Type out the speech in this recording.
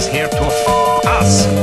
is here to f us.